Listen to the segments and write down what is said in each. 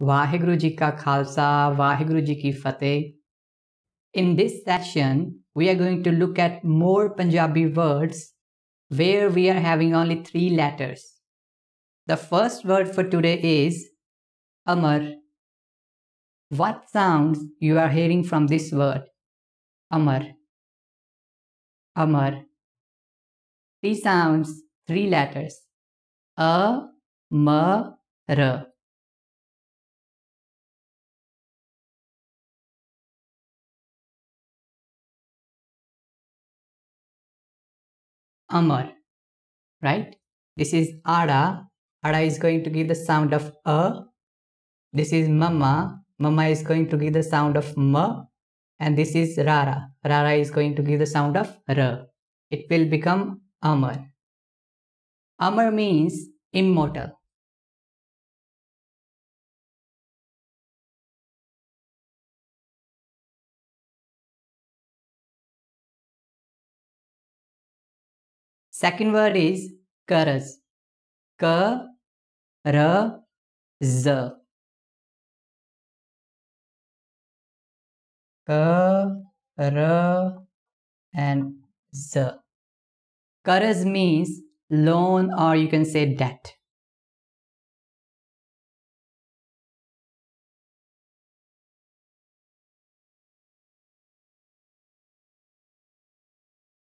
Vaheguru Ji Ka Khalsa, Vaheguru Ji Ki Fateh. In this session, we are going to look at more Punjabi words where we are having only three letters. The first word for today is Amar. What sounds you are hearing from this word? Amar. Amar. Three sounds, three letters. A, M, R. Amar, right? This is Ada. Ada is going to give the sound of A. This is Mama. Mama is going to give the sound of M. And this is Rara. Rara is going to give the sound of R. It will become Amar. Amar means immortal. Second word is Karaz. K, R, Z. K, R, and Z. Karaz means loan or you can say debt.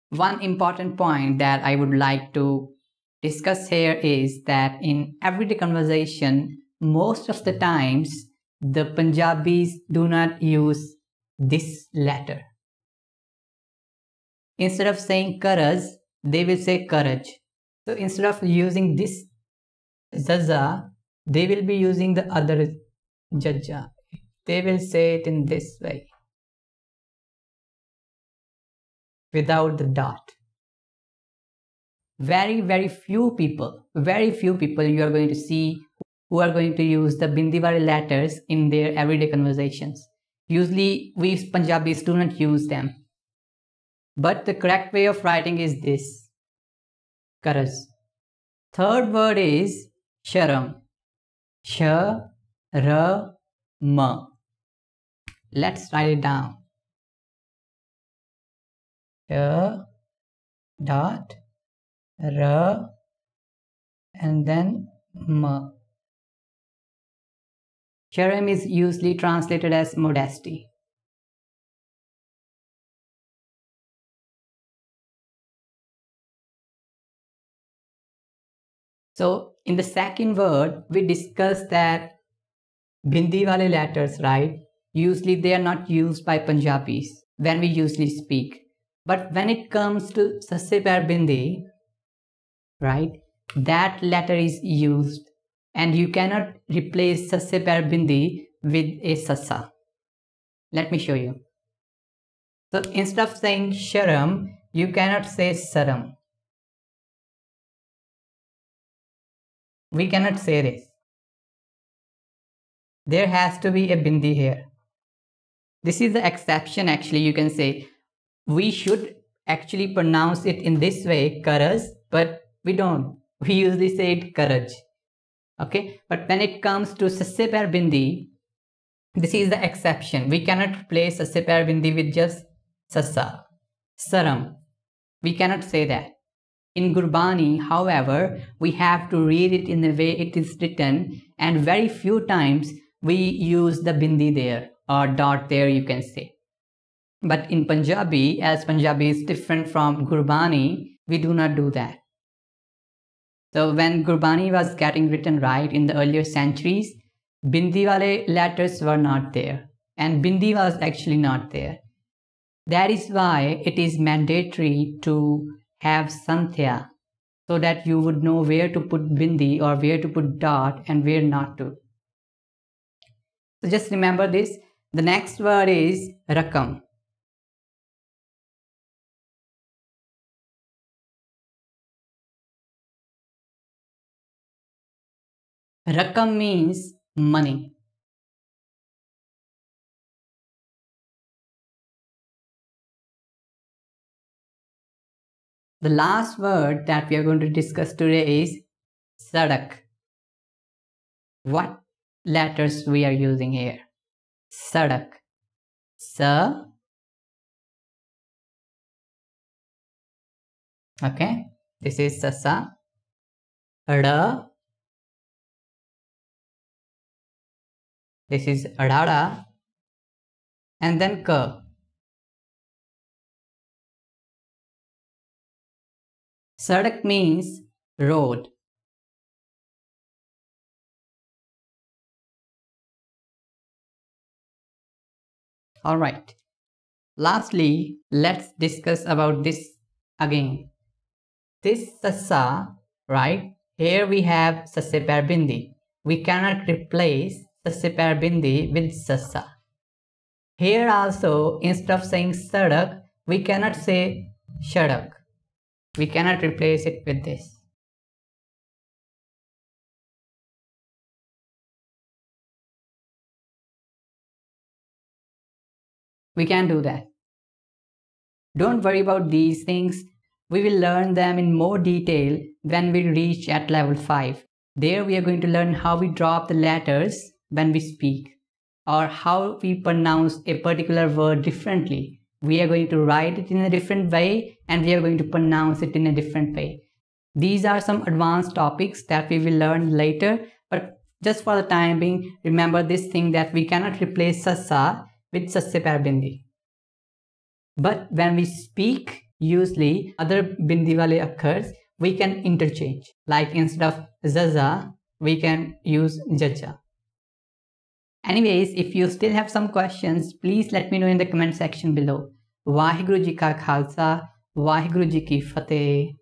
One important point that I would like to discuss here is that in everyday conversation, most of the times the Punjabis do not use this letter. Instead of saying karaz, they will say karaj. So instead of using this zaza, they will be using the other jaja. They will say it in this way without the dot. Very, very few people, very few people you are going to see who are going to use the Bindiwale letters in their everyday conversations. Usually, we Punjabis do not use them. But the correct way of writing is this. Karaz. Third word is sharam. Sh, ra, ma. Let's write it down. Sh, dot, ra, and then ma. Sharam is usually translated as modesty. So in the second word, we discussed that Bindi wale letters, right? Usually they are not used by Punjabis when we usually speak. But when it comes to Sasse Per Bindi, right, that letter is used and you cannot replace Sasse Per Bindi with a Sassa. Let me show you. So instead of saying Sharam, you cannot say Saram. We cannot say this. There has to be a bindi here. This is the exception actually you can say. We should actually pronounce it in this way, karaz, but we don't. We usually say it karaj. Okay, but when it comes to sasipar bindi, this is the exception. We cannot replace sasipar bindi with just sasa, saram. We cannot say that. In Gurbani, however, we have to read it in the way it is written and very few times we use the bindi there or dot there you can say. But in Punjabi, as Punjabi is different from Gurbani, we do not do that. So when Gurbani was getting written right in the earlier centuries, bindi wale letters were not there and bindi was actually not there. That is why it is mandatory to have Santhya so that you would know where to put bindi or where to put dot and where not to. So just remember this. The next word is rakam. Rakam means money. The last word that we are going to discuss today is sadak. What letters we are using here. Sadak. Sa. Okay. This is Sasa. Ada. This is Adada. And then Ka. Sadak means road. Alright. Lastly, let's discuss about this again. This sasa, right? Here we have sase bindi. We cannot replace sase bindi with sasa. Here also, instead of saying sadak, we cannot say shadak. We cannot replace it with this. We can do that. Don't worry about these things. We will learn them in more detail when we reach at level 5. There we are going to learn how we drop the letters when we speak or how we pronounce a particular word differently we are going to write it in a different way and we are going to pronounce it in a different way. These are some advanced topics that we will learn later, but just for the time being, remember this thing that we cannot replace sasa with sasya bindi. But when we speak, usually other bindi wale occurs, we can interchange. Like instead of zaza, we can use jaja. Anyways, if you still have some questions, please let me know in the comment section below. Vaheguru Ji Ka Khalsa, Vaheguru Ji Ki Fateh.